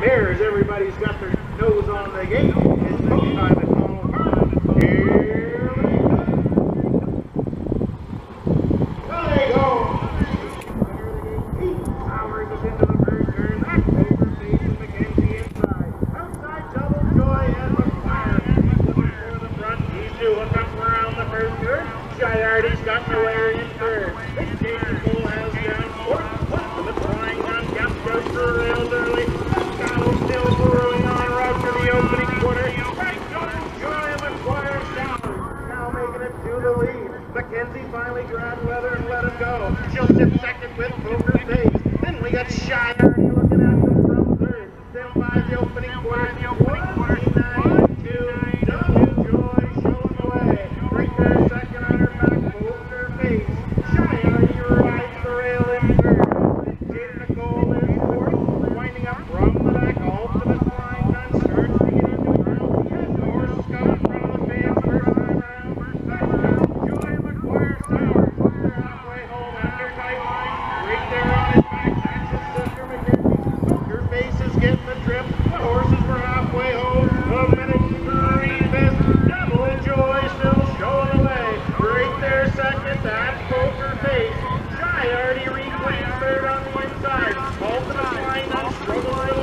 mirrors, everybody's got their nose on the gate. There they go. Is into the first turn. Faces McKenzie inside. Outside double joy and the front, he's up around the first turn. Giardi's got the wear in third. 16 Lindsay finally grabbed leather and let him go. She'll sit second with poker face. Then we got Shiner looking at Mobilize.